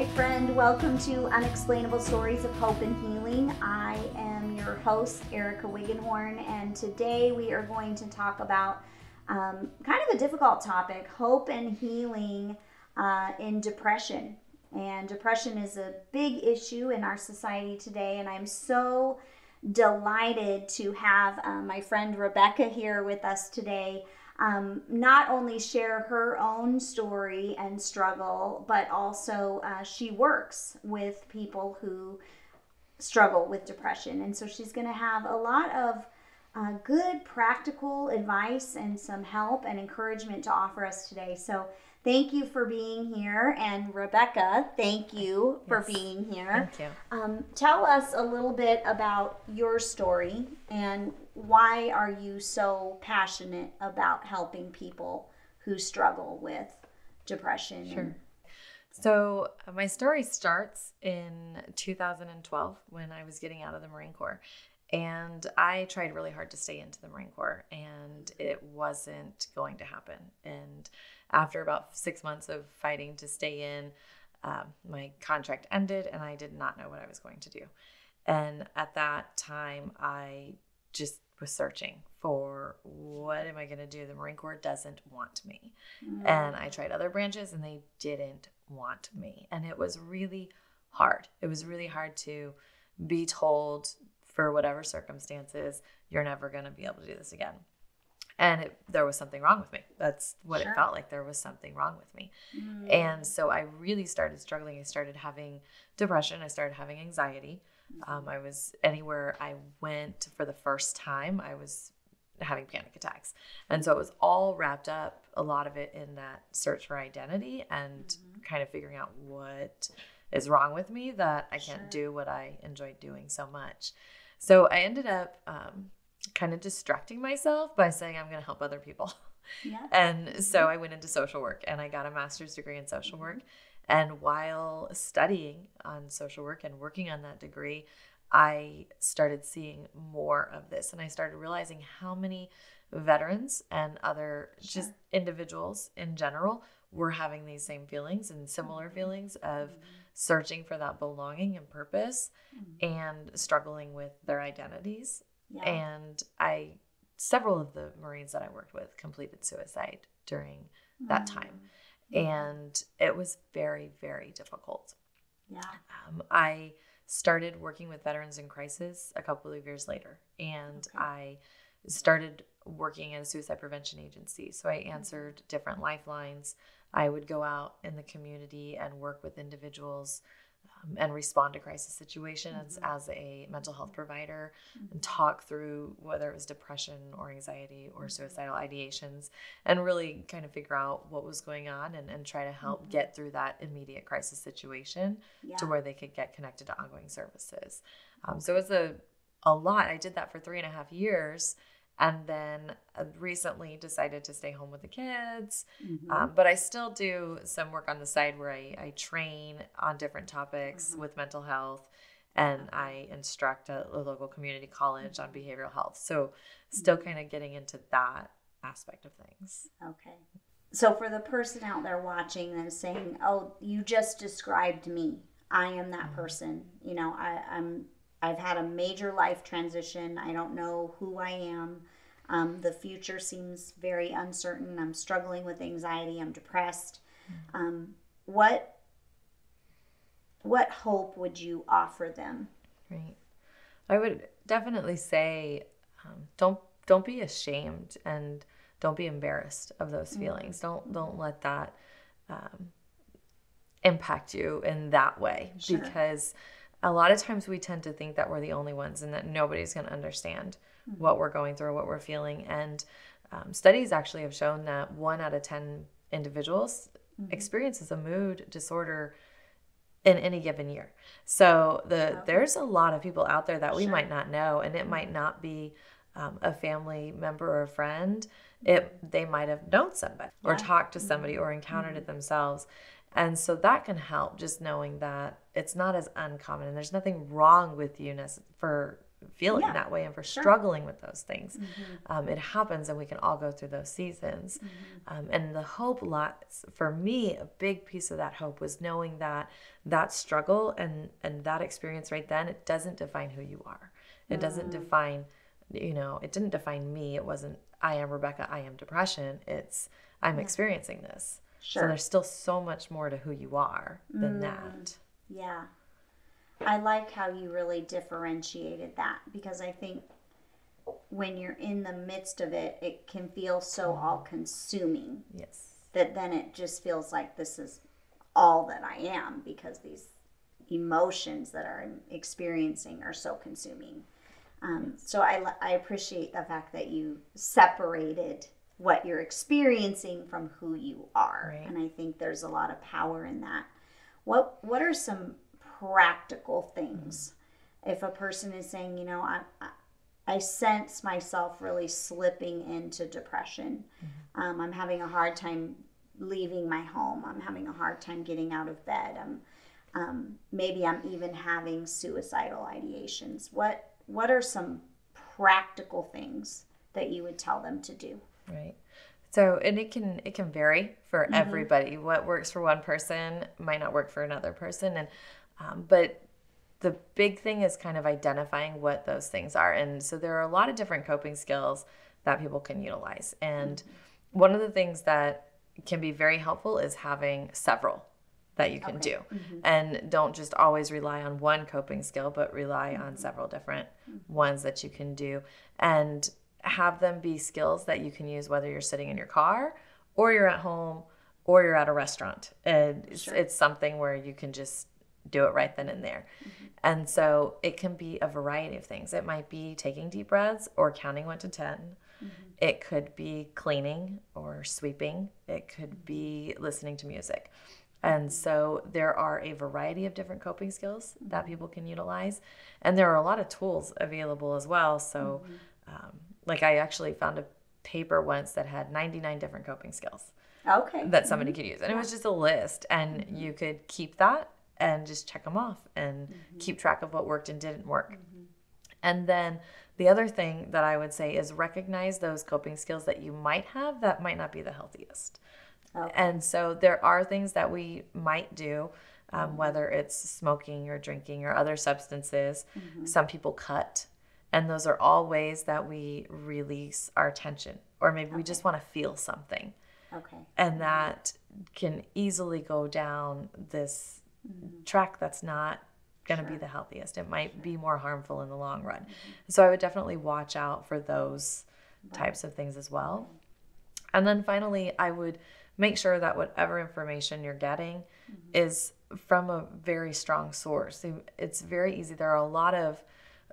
Hi, friend. Welcome to Unexplainable Stories of Hope and Healing. I am your host, Erica Wiggenhorn, and today we are going to talk about um, kind of a difficult topic hope and healing uh, in depression. And depression is a big issue in our society today, and I'm so delighted to have uh, my friend Rebecca here with us today um, not only share her own story and struggle, but also uh, she works with people who struggle with depression. And so she's going to have a lot of uh, good practical advice and some help and encouragement to offer us today. So thank you for being here. And Rebecca, thank you for yes. being here. Thank you. Um, tell us a little bit about your story and why are you so passionate about helping people who struggle with depression? Sure. So, uh, my story starts in 2012 when I was getting out of the Marine Corps. And I tried really hard to stay into the Marine Corps, and it wasn't going to happen. And after about six months of fighting to stay in, um, my contract ended, and I did not know what I was going to do. And at that time, I just was searching for what am I going to do? The Marine Corps doesn't want me. Mm. And I tried other branches and they didn't want me. And it was really hard. It was really hard to be told for whatever circumstances, you're never going to be able to do this again. And it, there was something wrong with me. That's what sure. it felt like. There was something wrong with me. Mm. And so I really started struggling. I started having depression. I started having anxiety. Um, I was anywhere I went for the first time, I was having panic attacks. And so it was all wrapped up, a lot of it in that search for identity and mm-hmm. kind of figuring out what is wrong with me that I can't sure. do what I enjoyed doing so much. So I ended up um, kind of distracting myself by saying, I'm going to help other people. Yeah. And so mm-hmm. I went into social work and I got a master's degree in social mm-hmm. work. And while studying on social work and working on that degree, I started seeing more of this and I started realizing how many veterans and other sure. just individuals in general were having these same feelings and similar mm-hmm. feelings of mm-hmm. Searching for that belonging and purpose mm-hmm. and struggling with their identities. Yeah. And I several of the Marines that I worked with completed suicide during that time. Mm and it was very very difficult yeah um, i started working with veterans in crisis a couple of years later and okay. i started working at a suicide prevention agency so i mm-hmm. answered different lifelines i would go out in the community and work with individuals um, and respond to crisis situations mm-hmm. as a mental health provider mm-hmm. and talk through whether it was depression or anxiety or mm-hmm. suicidal ideations and really kind of figure out what was going on and, and try to help mm-hmm. get through that immediate crisis situation yeah. to where they could get connected to ongoing services. Um, so it was a, a lot. I did that for three and a half years and then uh, recently decided to stay home with the kids. Mm-hmm. Um, but I still do some work on the side where I, I train on different topics mm-hmm. with mental health and I instruct a, a local community college on behavioral health. So, still mm-hmm. kind of getting into that aspect of things. Okay. So, for the person out there watching and saying, Oh, you just described me, I am that mm-hmm. person, you know, I, I'm I've had a major life transition. I don't know who I am. Um, the future seems very uncertain. I'm struggling with anxiety. I'm depressed. Mm-hmm. Um, what what hope would you offer them? Right. I would definitely say, um, don't don't be ashamed and don't be embarrassed of those mm-hmm. feelings. Mm-hmm. Don't don't let that um, impact you in that way sure. because a lot of times we tend to think that we're the only ones and that nobody's going to understand mm-hmm. what we're going through, or what we're feeling. And um, studies actually have shown that one out of 10 individuals mm-hmm. experiences a mood disorder in any given year. So the okay. there's a lot of people out there that we sure. might not know, and it might mm-hmm. not be um, a family member or a friend. It mm-hmm. they might have known somebody yeah. or talked to somebody mm-hmm. or encountered it themselves. And so that can help just knowing that it's not as uncommon and there's nothing wrong with you for feeling Yeah. that way and for Sure. struggling with those things. Mm-hmm. Um, it happens, and we can all go through those seasons. Um, and the hope lots for me, a big piece of that hope was knowing that that struggle and and that experience right then, it doesn't define who you are. It doesn't Mm. define, you know, it didn't define me. It wasn't I am Rebecca. I am depression. It's I'm experiencing this. So there's still so much more to who you are than Mm. that. Yeah. I like how you really differentiated that because I think when you're in the midst of it, it can feel so all consuming Yes. that then it just feels like this is all that I am because these emotions that I'm experiencing are so consuming. Um, so I, I appreciate the fact that you separated what you're experiencing from who you are, Right. and I think there's a lot of power in that. What What are some practical things if a person is saying, you know, I, I I sense myself really slipping into depression. Um, I'm having a hard time leaving my home. I'm having a hard time getting out of bed. I'm, um, maybe I'm even having suicidal ideations. What What are some practical things that you would tell them to do? Right. So and it can it can vary for mm-hmm. everybody. What works for one person might not work for another person, and um, but the big thing is kind of identifying what those things are. And so there are a lot of different coping skills that people can utilize. And mm-hmm. one of the things that can be very helpful is having several that you can Okay. do. Mm-hmm. And don't just always rely on one coping skill, but rely on several different ones that you can do. And have them be skills that you can use whether you're sitting in your car or you're at home or you're at a restaurant. And it's, Sure. it's something where you can just do it right then and there. Mm-hmm. And so it can be a variety of things. It might be taking deep breaths or counting one to 10. Mm-hmm. It could be cleaning or sweeping. It could mm-hmm. be listening to music. And so there are a variety of different coping skills that people can utilize. And there are a lot of tools available as well. So, um, like, I actually found a paper once that had 99 different coping skills Okay. that somebody mm-hmm. could use. And it was just a list, and mm-hmm. you could keep that and just check them off and mm-hmm. keep track of what worked and didn't work. And then the other thing that I would say is recognize those coping skills that you might have that might not be the healthiest. Okay. And so there are things that we might do, um, whether it's smoking or drinking or other substances. Some people cut. And those are all ways that we release our tension, or maybe we just want to feel something Okay. and that can easily go down this mm-hmm. track that's not going to be the healthiest. It might be more harmful in the long run. Mm-hmm. So I would definitely watch out for those types of things as well. And then finally, I would make sure that whatever information you're getting mm-hmm. is from a very strong source. It's very easy. There are a lot of,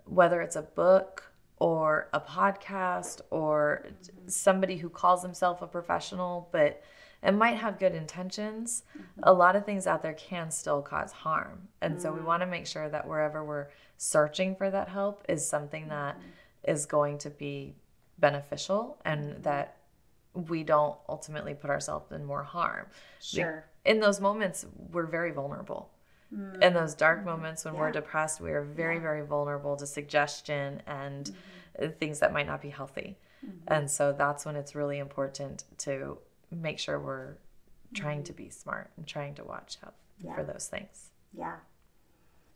whether it's a book or a podcast or somebody who calls himself a professional, but it might have good intentions. A lot of things out there can still cause harm. And so we mm. want to make sure that wherever we're searching for that help is something mm-hmm. that is going to be beneficial and mm-hmm. that we don't ultimately put ourselves in more harm. Sure. In those moments, we're very vulnerable. In those dark moments when we're depressed, we are very, very vulnerable to suggestion and Mm-hmm. uh, things that might not be healthy. And so that's when it's really important to make sure we're trying to be smart and trying to watch out Mm-hmm. Yeah. for those things. Yeah.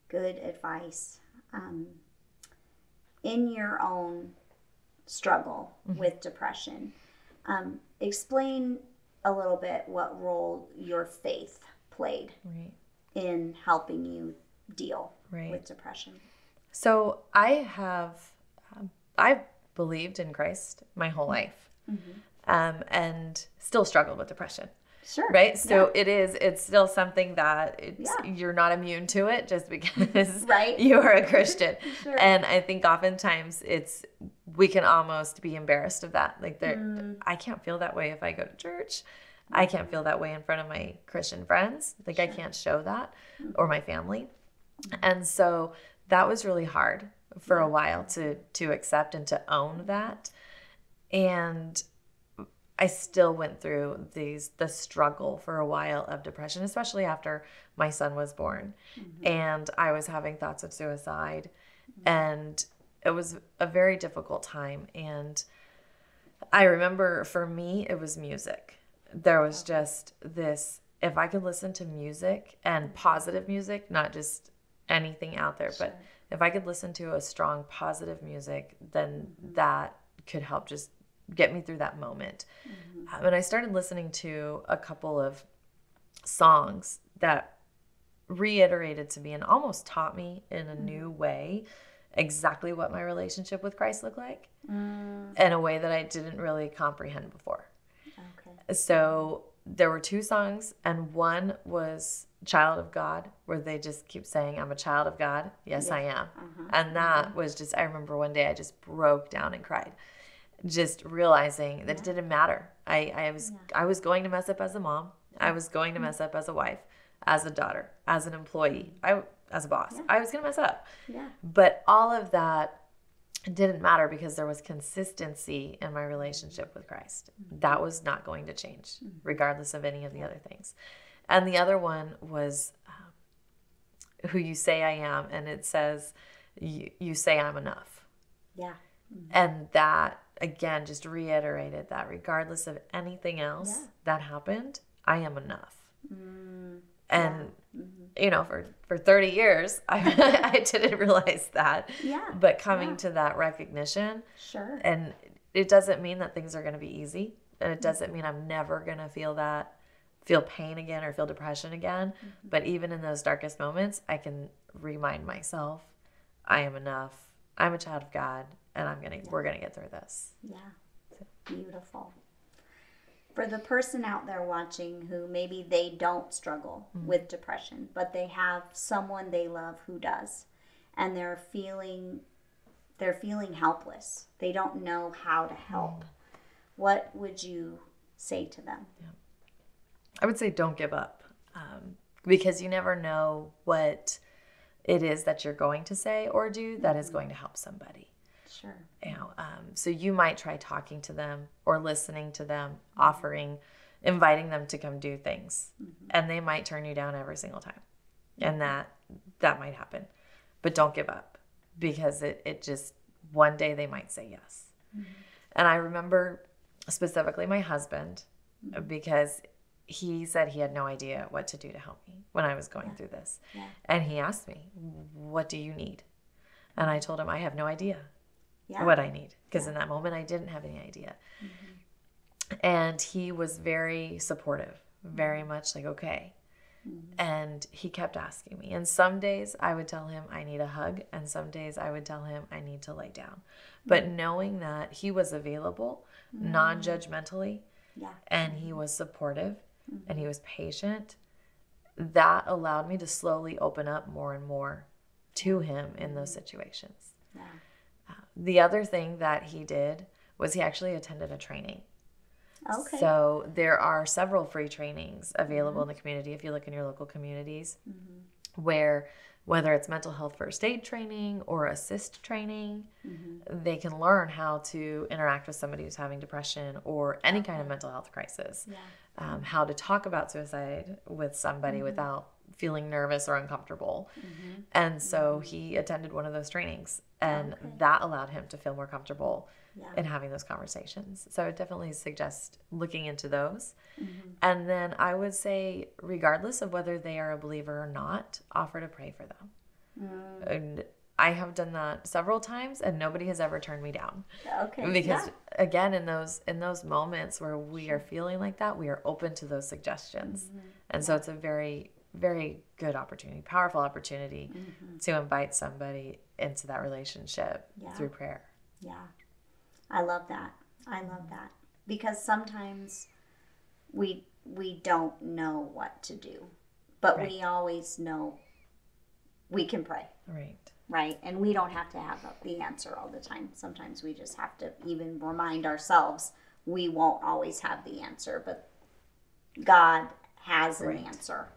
Good advice. Um, in your own struggle with depression, um, explain a little bit what role your faith played Right. In helping you deal Right. with depression. So I have, um, I've believed in Christ my whole life, um, and still struggle with depression. Sure. Right. So it is. It's still something that it's, Yeah. you're not immune to it just because Right. you are a Christian. Sure. And I think oftentimes it's we can almost be embarrassed of that. Like there, Mm. I can't feel that way if I go to church. I can't feel that way in front of my Christian friends. Like I can't show that mm. or my family. And so that was really hard for a while to to accept and to own that. And I still went through these the struggle for a while of depression, especially after my son was born. Mm-hmm. And I was having thoughts of suicide mm-hmm. and it was a very difficult time. And I remember for me, it was music. There was just this if I could listen to music and positive music, not just anything out there, sure. but if I could listen to a strong positive music, then mm-hmm. that could help just get me through that moment. Mm-hmm. Um, and I started listening to a couple of songs that reiterated to me and almost taught me in a mm-hmm. new way exactly what my relationship with Christ looked like mm. in a way that I didn't really comprehend before. So there were two songs, and one was Child of God, where they just keep saying, I'm a child of God. Yes, yeah. I am. Uh-huh. And that uh-huh. was just, I remember one day I just broke down and cried, just realizing that yeah. it didn't matter. I, I was yeah. I was going to mess up as a mom. I was going to mm-hmm. mess up as a wife, as a daughter, as an employee, I as a boss. I was gonna mess up. Yeah. But all of that it didn't matter because there was consistency in my relationship with Christ. Mm-hmm. That was not going to change, mm-hmm. regardless of any of the other things. And the other one was um, who you say I am, and it says, you, you say I'm enough. Yeah. Mm-hmm. And that, again, just reiterated that regardless of anything else yeah. that happened, I am enough. Mm, and you know, for for 30 years, I I didn't realize that. Yeah. But coming yeah. to that recognition. Sure. And it doesn't mean that things are going to be easy, and it mm-hmm. doesn't mean I'm never going to feel that feel pain again or feel depression again, mm-hmm. but even in those darkest moments, I can remind myself I am enough. I'm a child of God, and I'm going to yeah. we're going to get through this. Yeah. So. Beautiful for the person out there watching who maybe they don't struggle mm-hmm. with depression, but they have someone they love who does, and they're feeling they're feeling helpless. They don't know how to help. Mm. What would you say to them? Yeah. I would say don't give up um, because you never know what it is that you're going to say or do that is mm-hmm. going to help somebody. Sure. You know, um, so you might try talking to them or listening to them, mm-hmm. offering, inviting them to come do things, mm-hmm. and they might turn you down every single time, and that that might happen, but don't give up because it it just one day they might say yes. Mm-hmm. And I remember specifically my husband mm-hmm. because he said he had no idea what to do to help me when I was going yeah. through this. Yeah. And he asked me, What do you need? And I told him, I have no idea yeah. what I need because yeah. in that moment I didn't have any idea. Mm-hmm. And he was very supportive, very mm-hmm. much like, okay. Mm-hmm. And he kept asking me. And some days I would tell him I need a hug, and some days I would tell him I need to lay down. But mm-hmm. knowing that he was available mm-hmm. non judgmentally, yeah. and he was supportive and he was patient, that allowed me to slowly open up more and more to him in those situations. Yeah. The other thing that he did was he actually attended a training. Okay. So there are several free trainings available mm-hmm. in the community if you look in your local communities mm-hmm. where whether it's mental health first aid training or ASIST training, mm-hmm. they can learn how to interact with somebody who's having depression or any kind of mental health crisis. Yeah. Um, how to talk about suicide with somebody mm-hmm. without feeling nervous or uncomfortable. Mm-hmm. And so mm-hmm. he attended one of those trainings, and okay. that allowed him to feel more comfortable yeah. in having those conversations. So I definitely suggest looking into those. Mm-hmm. And then I would say, regardless of whether they are a believer or not, offer to pray for them. Mm. And I have done that several times and nobody has ever turned me down. Okay. Because yeah. again in those in those moments where we are feeling like that, we are open to those suggestions. Mm-hmm. And so it's a very very good opportunity, powerful opportunity mm-hmm. to invite somebody into that relationship yeah. through prayer. Yeah. I love that. I love that. Because sometimes we we don't know what to do. But right. we always know we can pray. Right. Right. And we don't have to have the answer all the time. Sometimes we just have to even remind ourselves we won't always have the answer, but God has right. an answer.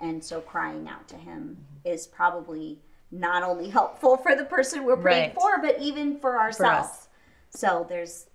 And so crying out to him mm-hmm. is probably not only helpful for the person we're praying right. for, but even for ourselves. For so there's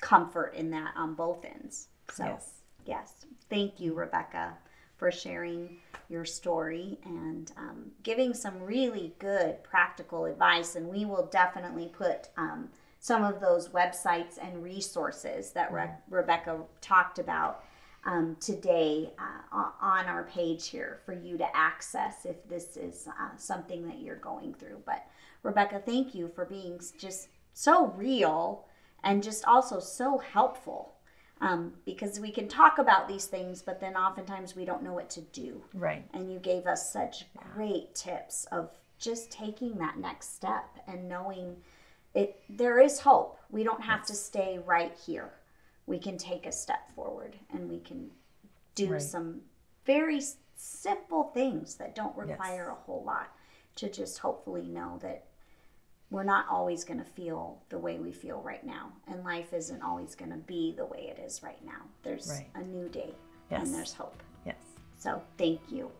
comfort in that on both ends. So, yes. yes. Thank you, Rebecca, for sharing your story and um, giving some really good practical advice. And we will definitely put um, some of those websites and resources that Re- Rebecca talked about um, today uh, on our page here for you to access if this is uh, something that you're going through. But Rebecca, thank you for being just so real and just also so helpful. Um, because we can talk about these things, but then oftentimes we don't know what to do. Right. And you gave us such great tips of just taking that next step and knowing it. There is hope. We don't have to stay right here we can take a step forward and we can do right. some very simple things that don't require yes. a whole lot to just hopefully know that we're not always going to feel the way we feel right now and life isn't always going to be the way it is right now there's right. a new day yes. and there's hope yes so thank you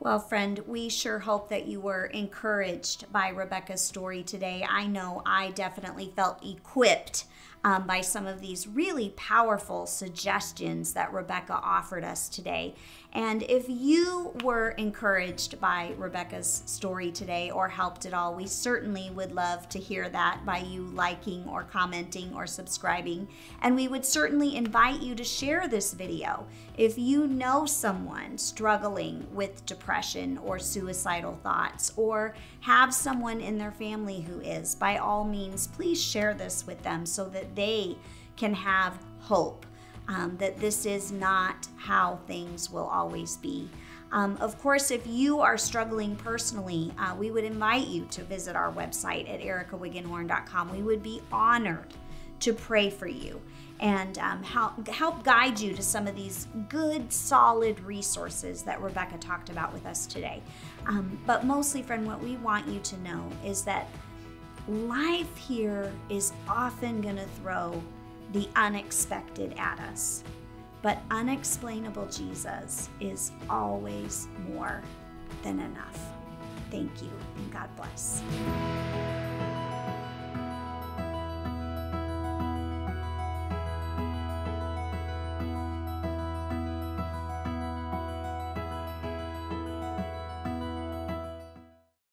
well, friend, we sure hope that you were encouraged by Rebecca's story today. I know I definitely felt equipped um, by some of these really powerful suggestions that Rebecca offered us today. And if you were encouraged by Rebecca's story today or helped at all, we certainly would love to hear that by you liking or commenting or subscribing. And we would certainly invite you to share this video if you know someone struggling with depression or suicidal thoughts or have someone in their family who is. By all means, please share this with them so that they can have hope um, that this is not how things will always be. Um, of course, if you are struggling personally, uh, we would invite you to visit our website at ericawiggenhorn.com. We would be honored to pray for you and um, help, help guide you to some of these good, solid resources that Rebecca talked about with us today. Um, but mostly, friend, what we want you to know is that life here is often going to throw the unexpected at us. But unexplainable Jesus is always more than enough. Thank you, and God bless.